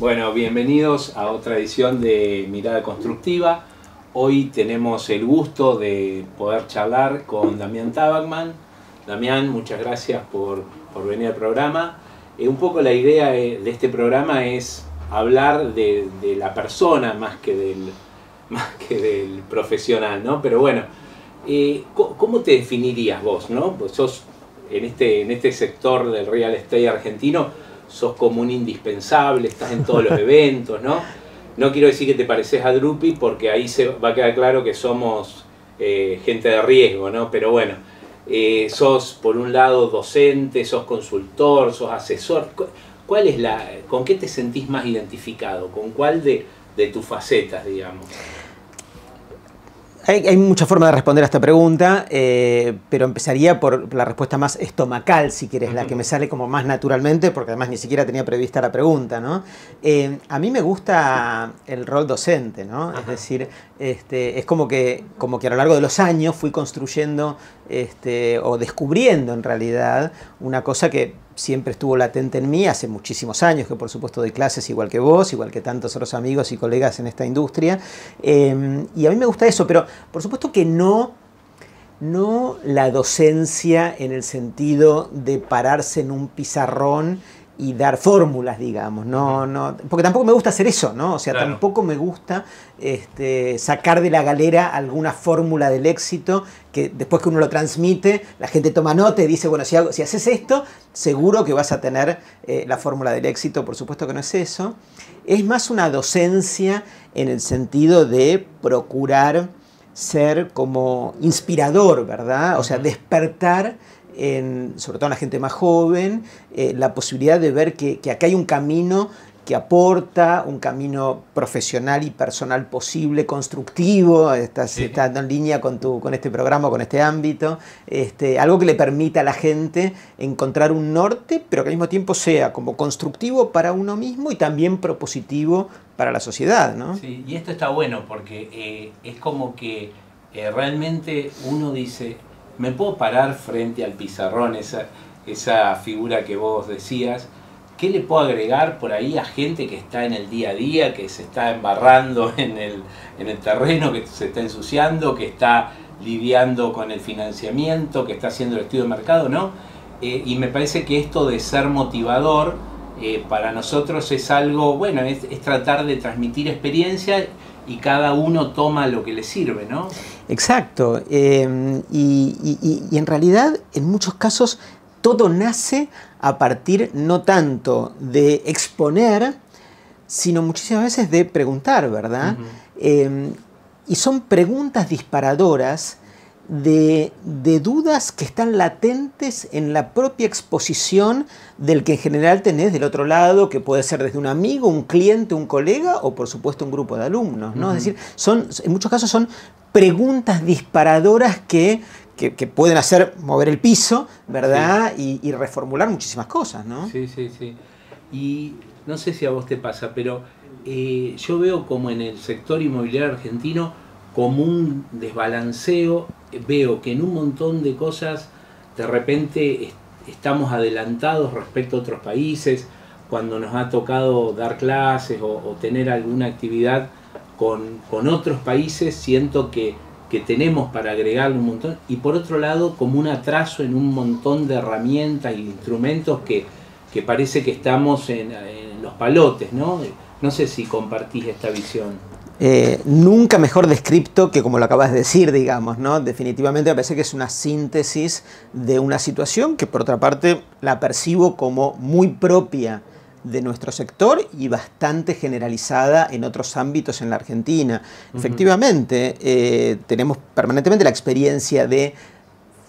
Bueno, bienvenidos a otra edición de Mirada Constructiva. Hoy tenemos el gusto de poder charlar con Damián Tabacman. Damián, muchas gracias por, venir al programa. Eh, un poco la idea de este programa es hablar de, la persona más que del, más que del profesional, ¿no? Pero bueno, eh, ¿cómo te definirías vos, no? Pues sos en este, en este sector del real estate argentino, sos como un indispensable, estás en todos los eventos, ¿no? No quiero decir que te pareces a Drupi porque ahí se va a quedar claro que somos eh, gente de riesgo, ¿no? Pero bueno, eh, sos por un lado docente, sos consultor, sos asesor. ¿Cuál es la, ¿Con qué te sentís más identificado? ¿Con cuál de, de tus facetas, digamos? Hay, muchas formas de responder a esta pregunta, eh, pero empezaría por la respuesta más estomacal, si quieres, la que me sale como más naturalmente, porque además ni siquiera tenía prevista la pregunta. ¿no? Eh, a mí me gusta el rol docente, ¿no? es decir, este, es como que, como que a lo largo de los años fui construyendo este, o descubriendo en realidad una cosa que siempre estuvo latente en mí hace muchísimos años, que por supuesto doy clases igual que vos, igual que tantos otros amigos y colegas en esta industria. Em, y a mí me gusta eso, pero por supuesto que no, no la docencia en el sentido de pararse en un pizarrón y dar fórmulas, digamos, no, no, porque tampoco me gusta hacer eso, ¿no? O sea, tampoco me gusta este, sacar de la galera alguna fórmula del éxito que después que uno lo transmite, la gente toma nota y dice, bueno, si, si haces esto, seguro que vas a tener eh, la fórmula del éxito, por supuesto que no es eso. Es más una docencia en el sentido de procurar ser como inspirador, ¿verdad? O sea, despertar sobre todo en la gente más joven, eh, la posibilidad de ver que, acá hay un camino que aporta un camino profesional y personal posible, constructivo, estás, en línea con, tu, con este programa, con este ámbito, este, algo que le permita a la gente encontrar un norte, pero que al mismo tiempo sea como constructivo para uno mismo y también propositivo para la sociedad. ¿no? Sí, y esto está bueno porque eh, es como que eh, realmente uno dice, me puedo parar frente al pizarrón, esa, esa figura que vos decías, ¿qué le puedo agregar por ahí a gente que está en el día a día, que se está embarrando en el, en el terreno, que se está ensuciando, que está lidiando con el financiamiento, que está haciendo el estudio de mercado, ¿no? Eh, y me parece que esto de ser motivador eh, para nosotros es algo, bueno, es, es tratar de transmitir experiencia y cada uno toma lo que le sirve, ¿no? Exacto. Em, y, en realidad, en muchos casos, todo nace a partir no tanto de exponer, sino muchísimas veces de preguntar, ¿verdad? Em, y son preguntas disparadoras de, dudas que están latentes en la propia exposición del que en general tenés del otro lado, que puede ser desde un amigo, un cliente, un colega o por supuesto un grupo de alumnos. ¿no? Es decir, son, en muchos casos son preguntas disparadoras que, pueden hacer mover el piso, ¿verdad? Y, reformular muchísimas cosas, ¿no? Sí, sí, sí. Y no sé si a vos te pasa, pero eh, yo veo como en el sector inmobiliario argentino como un desbalanceo, veo que en un montón de cosas de repente estamos adelantados respecto a otros países, cuando nos ha tocado dar clases o, tener alguna actividad con, otros países, siento que, tenemos para agregarle un montón, y por otro lado como un atraso en un montón de herramientas e instrumentos que, parece que estamos en, en los palotes, ¿no? No sé si compartís esta visión. Eh, nunca mejor descripto que como lo acabas de decir, digamos, ¿no? Definitivamente me parece que es una síntesis de una situación que por otra parte la percibo como muy propia de nuestro sector y bastante generalizada en otros ámbitos en la Argentina. Efectivamente, eh, tenemos permanentemente la experiencia de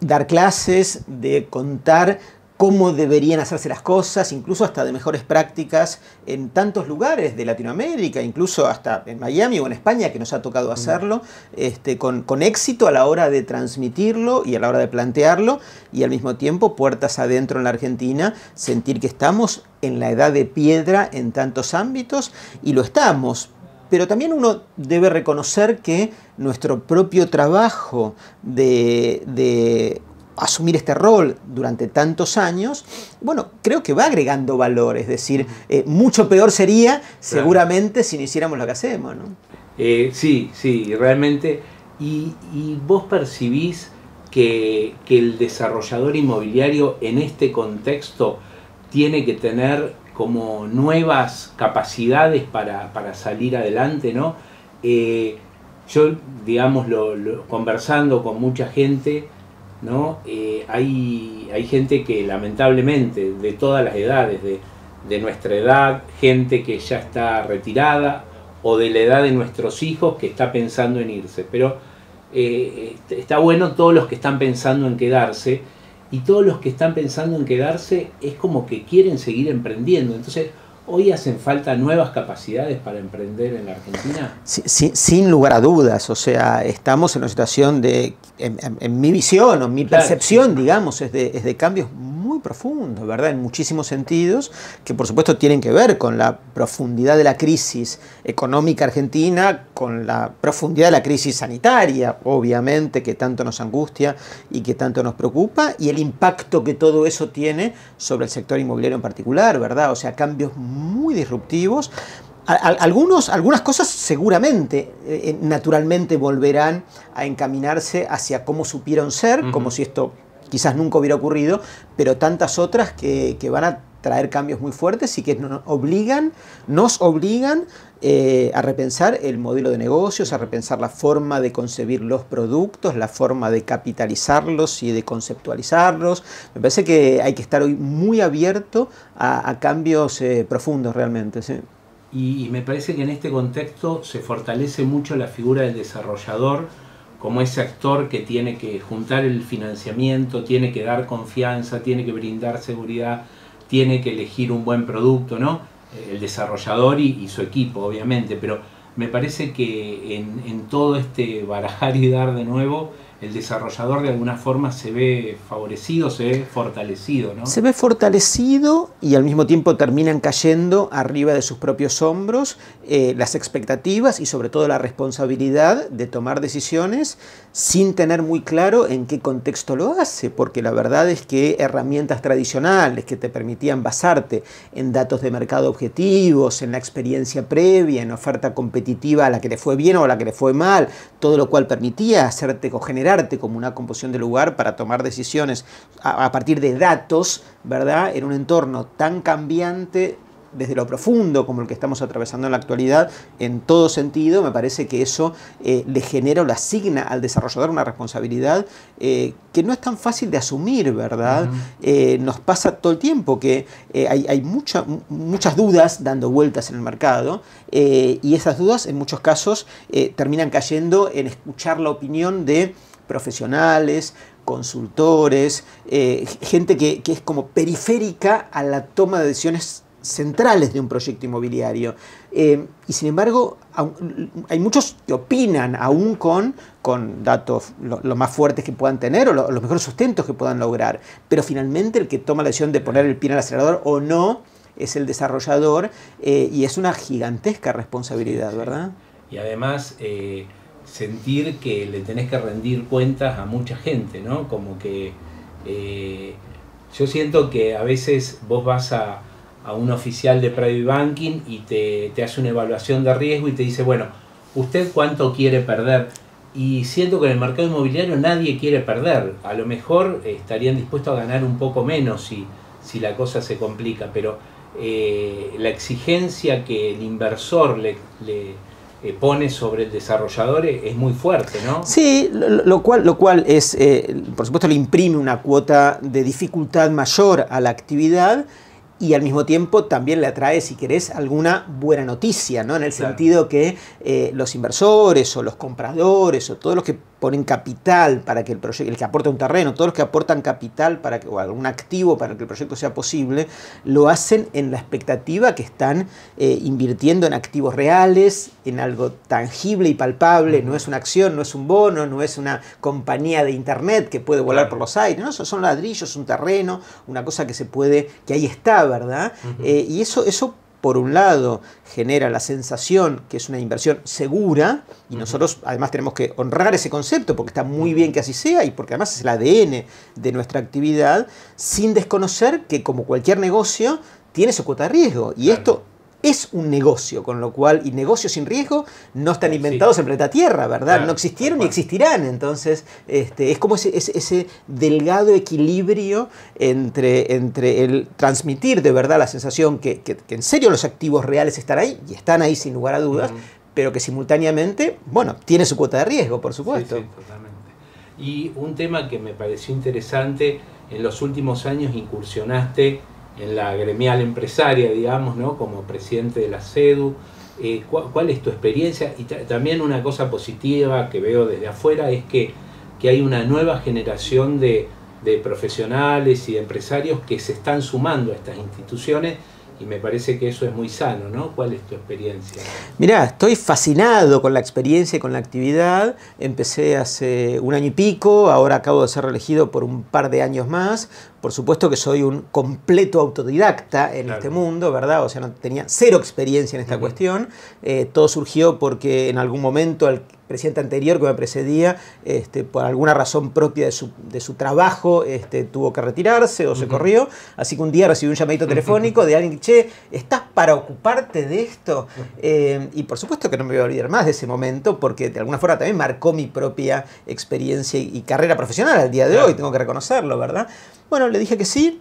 dar clases, de contar cómo deberían hacerse las cosas, incluso hasta de mejores prácticas en tantos lugares de Latinoamérica, incluso hasta en Miami o en España, que nos ha tocado hacerlo, este, con, éxito a la hora de transmitirlo y a la hora de plantearlo, y al mismo tiempo, puertas adentro en la Argentina, sentir que estamos en la edad de piedra en tantos ámbitos, y lo estamos, pero también uno debe reconocer que nuestro propio trabajo de asumir este rol durante tantos años, bueno, creo que va agregando valor, es decir, eh, mucho peor sería seguramente si no hiciéramos lo que hacemos. ¿no? Eh, sí, sí, realmente. Y, vos percibís que, el desarrollador inmobiliario en este contexto tiene que tener como nuevas capacidades para, salir adelante, ¿no? Eh, yo, digamos, lo, conversando con mucha gente, ¿no? Eh, hay, hay, gente que lamentablemente, de todas las edades, de, nuestra edad, gente que ya está retirada o de la edad de nuestros hijos que está pensando en irse. Pero eh, está bueno todos los que están pensando en quedarse y todos los que están pensando en quedarse es como que quieren seguir emprendiendo. Entonces, ¿Hoy hacen falta nuevas capacidades para emprender en la Argentina? sin lugar a dudas, o sea, estamos en una situación de, en, mi visión o mi percepción, digamos, es de, es de cambios muy profundo, ¿verdad? En muchísimos sentidos, que por supuesto tienen que ver con la profundidad de la crisis económica argentina, con la profundidad de la crisis sanitaria, obviamente, que tanto nos angustia y que tanto nos preocupa, y el impacto que todo eso tiene sobre el sector inmobiliario en particular, ¿verdad? O sea, cambios muy disruptivos. Algunos, algunas cosas seguramente, eh, eh, naturalmente volverán a encaminarse hacia cómo supieron ser, como si esto quizás nunca hubiera ocurrido, pero tantas otras que, van a traer cambios muy fuertes y que nos obligan, nos obligan eh, a repensar el modelo de negocios, a repensar la forma de concebir los productos, la forma de capitalizarlos y de conceptualizarlos. Me parece que hay que estar hoy muy abierto a, cambios eh, profundos realmente. y me parece que en este contexto se fortalece mucho la figura del desarrollador como ese actor que tiene que juntar el financiamiento, tiene que dar confianza, tiene que brindar seguridad, tiene que elegir un buen producto, ¿no? El desarrollador y, su equipo, obviamente, pero me parece que en, en todo este barajar y dar de nuevo, el desarrollador de alguna forma se ve favorecido, se ve fortalecido, ¿no? Se ve fortalecido y al mismo tiempo terminan cayendo arriba de sus propios hombros eh, las expectativas y sobre todo la responsabilidad de tomar decisiones sin tener muy claro en qué contexto lo hace, porque la verdad es que herramientas tradicionales que te permitían basarte en datos de mercado objetivos, en la experiencia previa, en oferta competitiva a la que le fue bien o a la que le fue mal, todo lo cual permitía hacerte como una composición de lugar para tomar decisiones a, a partir de datos, ¿verdad? En un entorno tan cambiante desde lo profundo como el que estamos atravesando en la actualidad, en todo sentido, me parece que eso eh, le genera o le asigna al desarrollador una responsabilidad eh, que no es tan fácil de asumir, ¿verdad? Eh, nos pasa todo el tiempo que hay, hay muchas dudas dando vueltas en el mercado y esas dudas en muchos casos terminan cayendo en escuchar la opinión de profesionales, consultores, gente que, que, es como periférica a la toma de decisiones centrales de un proyecto inmobiliario. Eh, y sin embargo, hay muchos que opinan, aún con, con datos lo, más fuertes que puedan tener o los mejores sustentos que puedan lograr. Pero finalmente el que toma la decisión de poner el pie en el acelerador o no es el desarrollador eh, y es una gigantesca responsabilidad, ¿verdad? Y además... Eh, sentir que le tenés que rendir cuentas a mucha gente, ¿no? Como que yo siento que a veces vos vas a, a un oficial de private banking y te, hace una evaluación de riesgo y te dice, bueno, ¿usted cuánto quiere perder? Y siento que en el mercado inmobiliario nadie quiere perder. A lo mejor estarían dispuestos a ganar un poco menos si, si la cosa se complica, pero eh, la exigencia que el inversor le, eh, pone sobre el desarrollador es muy fuerte, ¿no? Sí, lo, cual, lo cual es, eh, por supuesto, le imprime una cuota de dificultad mayor a la actividad y al mismo tiempo también le atrae, si querés, alguna buena noticia, ¿no? En el sentido que eh, los inversores o los compradores o todos los que ponen capital para que el proyecto, el que aporta un terreno, todos los que aportan capital para que, o algún activo para que el proyecto sea posible, lo hacen en la expectativa que están eh, invirtiendo en activos reales, en algo tangible y palpable, no es una acción, no es un bono, no es una compañía de internet que puede volar por los aires, no, son ladrillos, un terreno, una cosa que se puede, que ahí está, ¿verdad? Eh, y eso, eso por un lado, genera la sensación que es una inversión segura, y nosotros además tenemos que honrar ese concepto porque está muy bien que así sea y porque además es el ADN de nuestra actividad, sin desconocer que como cualquier negocio tiene su cuota de riesgo. Y esto es un negocio, con lo cual, y negocios sin riesgo no están inventados en planeta Tierra, ¿verdad? no existieron ni existirán. Entonces, este, es como ese, ese, delgado equilibrio entre, entre el transmitir de verdad la sensación que, que, en serio los activos reales están ahí, y están ahí sin lugar a dudas, pero que simultáneamente, bueno, tiene su cuota de riesgo, por supuesto. Sí, totalmente. Y un tema que me pareció interesante, en los últimos años incursionaste en la gremial empresaria, digamos, ¿no? como presidente de la CEDU. Eh, ¿cuál, es tu experiencia? Y también una cosa positiva que veo desde afuera es que, que hay una nueva generación de, de profesionales y de empresarios que se están sumando a estas instituciones y me parece que eso es muy sano, ¿no? ¿Cuál es tu experiencia? Mirá, estoy fascinado con la experiencia y con la actividad. Empecé hace un año y pico, ahora acabo de ser reelegido por un par de años más. Por supuesto que soy un completo autodidacta en este mundo, ¿verdad? O sea, no tenía cero experiencia en esta cuestión. Eh, todo surgió porque en algún momento el presidente anterior que me precedía, este, por alguna razón propia de su, de su trabajo, este, tuvo que retirarse o se corrió. Así que un día recibí un llamadito telefónico de alguien, che, ¿estás para ocuparte de esto? Eh, y por supuesto que no me voy a olvidar más de ese momento, porque de alguna forma también marcó mi propia experiencia y, carrera profesional al día de hoy, tengo que reconocerlo, ¿verdad? Bueno, le dije que sí,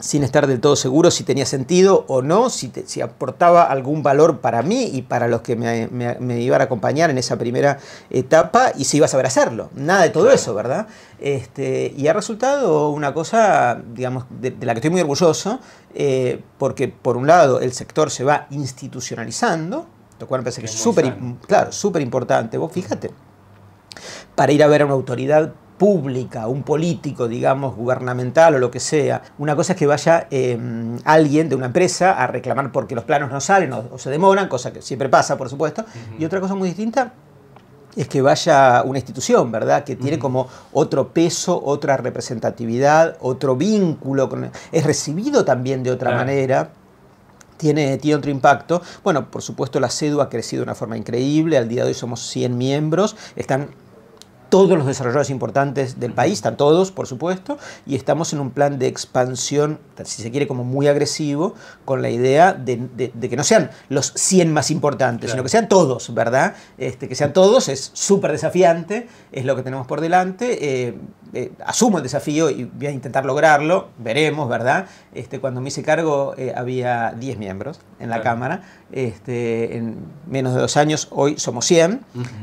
sin estar del todo seguro si tenía sentido o no, si, si aportaba algún valor para mí y para los que me, iban a acompañar en esa primera etapa y si iba a saber hacerlo. Nada de todo eso, ¿verdad? Este, y ha resultado una cosa, digamos, de, la que estoy muy orgulloso, eh, porque por un lado el sector se va institucionalizando, lo cual me parece que es súper claro, importante. Vos fíjate, para ir a ver a una autoridad pública, un político, digamos, gubernamental o lo que sea. Una cosa es que vaya em, alguien de una empresa a reclamar porque los planos no salen o, se demoran, cosa que siempre pasa, por supuesto. Y otra cosa muy distinta es que vaya una institución, ¿verdad? Que tiene como otro peso, otra representatividad, otro vínculo, es recibido también de otra manera. Tiene, tiene, otro impacto. Bueno, por supuesto la CEDU ha crecido de una forma increíble, al día de hoy somos 100 miembros, están todos los desarrolladores importantes del país, están todos, por supuesto, y estamos en un plan de expansión, si se quiere, como muy agresivo, con la idea de, que no sean los 100 más importantes, sino que sean todos, ¿verdad? Este, que sean todos es súper desafiante, es lo que tenemos por delante. Eh, eh, asumo el desafío y voy a intentar lograrlo, veremos, ¿verdad? Este, cuando me hice cargo eh, había 10 miembros en la Cámara, este, en menos de dos años, hoy somos 100,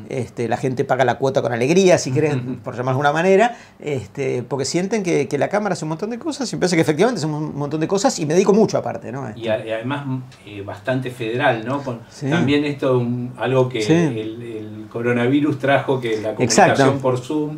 este, la gente paga la cuota con alegría, si quieren, por llamarlo de alguna manera, este, porque sienten que, la Cámara hace un montón de cosas y pienso que efectivamente hacemos un montón de cosas y me dedico mucho aparte, ¿no? Y, además eh, bastante federal, ¿no? También esto, algo que el, coronavirus trajo, que la comunicación por Zoom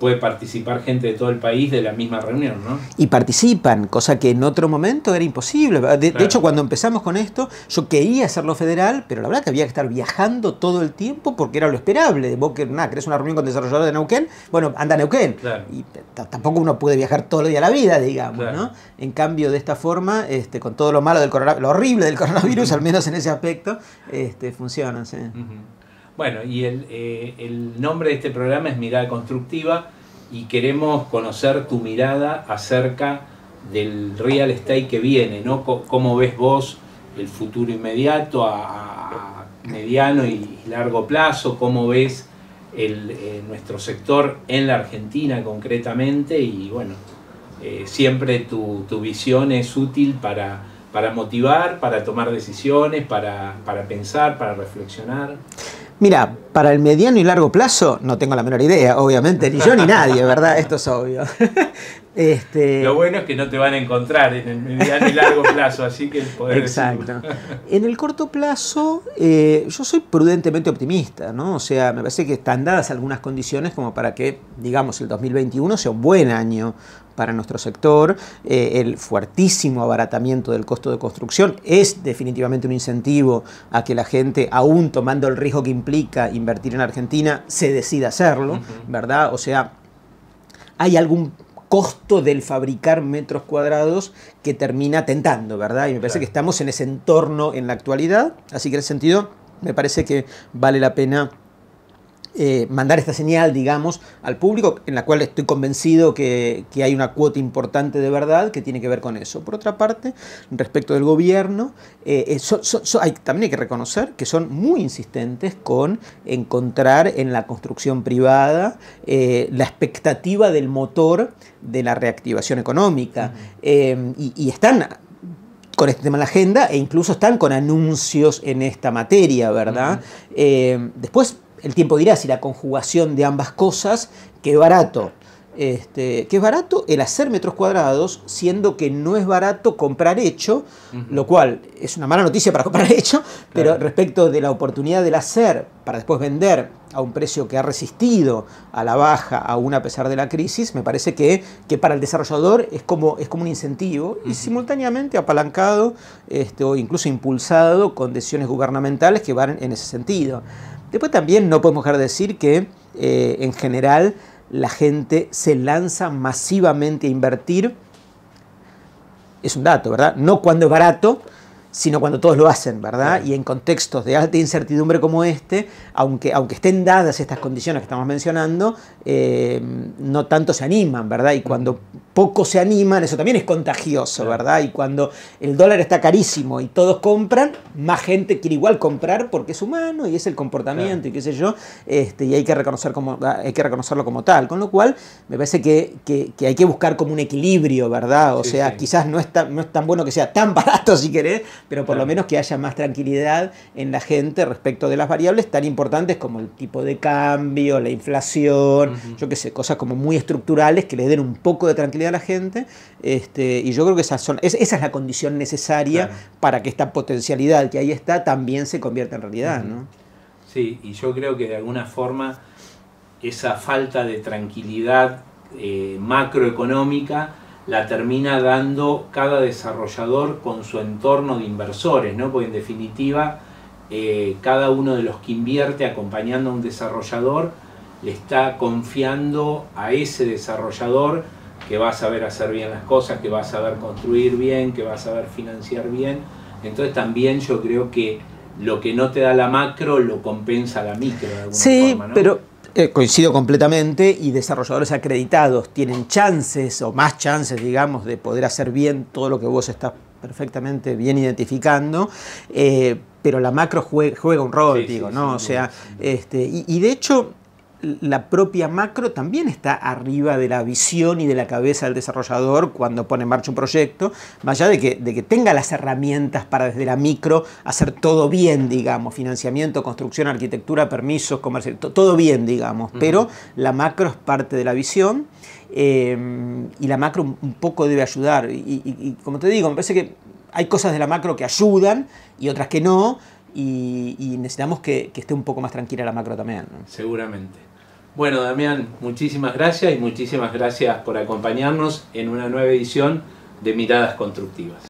puede participar gente de todo el país de la misma reunión, ¿no? Y participan, cosa que en otro momento era imposible. De, hecho, cuando empezamos con esto, yo quería hacerlo federal, pero la verdad que había que estar viajando todo el tiempo porque era lo esperable. Vos que, nada, querés una reunión con desarrolladores de Neuquén, bueno, anda a Neuquén. Y tampoco uno puede viajar todo el día de la vida, digamos, ¿no? En cambio, de esta forma, este, con todo lo malo del coronavirus, lo horrible del coronavirus, al menos en ese aspecto, este, funciona, sí. Bueno, y eh, el, nombre de este programa es Mirada Constructiva y queremos conocer tu mirada acerca del real estate que viene, ¿no? ¿Cómo ves vos el futuro inmediato a, mediano y largo plazo? ¿Cómo ves el, eh, nuestro sector en la Argentina concretamente? Y bueno, eh, siempre tu, visión es útil para, para motivar, para tomar decisiones, para, para pensar, para reflexionar. Mira, para el mediano y largo plazo no tengo la menor idea, obviamente, ni yo ni nadie, ¿verdad? Esto es obvio. Este... Lo bueno es que no te van a encontrar en el mediano y largo plazo, así que el poder Exacto. En el corto plazo, eh, yo soy prudentemente optimista, ¿no? O sea, me parece que están dadas algunas condiciones como para que, digamos, el 2021 sea un buen año para nuestro sector. Eh, el fuertísimo abaratamiento del costo de construcción es definitivamente un incentivo a que la gente, aún tomando el riesgo que implica invertir en Argentina, se decida hacerlo, ¿verdad? O sea, hay algún costo del fabricar metros cuadrados que termina tentando, ¿verdad? Y me parece que estamos en ese entorno en la actualidad, así que en ese sentido me parece que vale la pena eh, mandar esta señal, digamos, al público, en la cual estoy convencido que, hay una cuota importante de verdad que tiene que ver con eso. Por otra parte, respecto del gobierno, eh, eh, hay, también hay que reconocer que son muy insistentes con encontrar en la construcción privada la expectativa del motor de la reactivación económica. y, están con este tema en la agenda e incluso están con anuncios en esta materia, ¿verdad? después el tiempo dirá si la conjugación de ambas cosas, que barato. Este, que es barato el hacer metros cuadrados, siendo que no es barato comprar hecho, lo cual es una mala noticia para comprar hecho, pero respecto de la oportunidad del hacer para después vender a un precio que ha resistido a la baja, aún a pesar de la crisis, me parece que, que para el desarrollador es como, es como un incentivo y simultáneamente apalancado este, o incluso impulsado con decisiones gubernamentales que van en ese sentido. Después también no podemos dejar de decir que eh, en general la gente se lanza masivamente a invertir. Es un dato, ¿verdad? No cuando es barato, sino cuando todos lo hacen, ¿verdad? Y en contextos de alta incertidumbre como este, aunque, aunque estén dadas estas condiciones que estamos mencionando, eh, no tanto se animan, ¿verdad? Y cuando poco se animan, eso también es contagioso, ¿verdad? Y cuando el dólar está carísimo y todos compran, más gente quiere igual comprar porque es humano y es el comportamiento y qué sé yo, este, y hay que, reconocer como, hay que reconocerlo como tal. Con lo cual, me parece que, hay que buscar como un equilibrio, ¿verdad? O sea, quizás no es, no es tan bueno que sea tan barato si querés, pero por lo menos que haya más tranquilidad en la gente respecto de las variables tan importantes como el tipo de cambio, la inflación, yo qué sé, cosas como muy estructurales que le den un poco de tranquilidad a la gente. Este, y yo creo que esas son, esa es la condición necesaria para que esta potencialidad que ahí está también se convierta en realidad. ¿no? Sí, y yo creo que de alguna forma esa falta de tranquilidad eh, macroeconómica la termina dando cada desarrollador con su entorno de inversores, ¿no? porque en definitiva eh, cada uno de los que invierte acompañando a un desarrollador le está confiando a ese desarrollador que va a saber hacer bien las cosas, que va a saber construir bien, que va a saber financiar bien. Entonces también yo creo que lo que no te da la macro lo compensa la micro de alguna sí, forma. ¿no? pero eh, coincido completamente y desarrolladores acreditados tienen chances o más chances, digamos, de poder hacer bien todo lo que vos estás perfectamente bien identificando, eh, pero la macro juega, un rol, digo, ¿no? o sea, este, y, de hecho la propia macro también está arriba de la visión y de la cabeza del desarrollador cuando pone en marcha un proyecto, más allá de que, de que tenga las herramientas para desde la micro hacer todo bien, digamos, financiamiento, construcción, arquitectura, permisos, comercio, todo bien, digamos, pero la macro es parte de la visión eh, y la macro un poco debe ayudar. Y, como te digo, me parece que hay cosas de la macro que ayudan y otras que no, y, necesitamos que, esté un poco más tranquila la macro también. Seguramente. Bueno, Damián, muchísimas gracias y muchísimas gracias por acompañarnos en una nueva edición de Miradas Constructivas.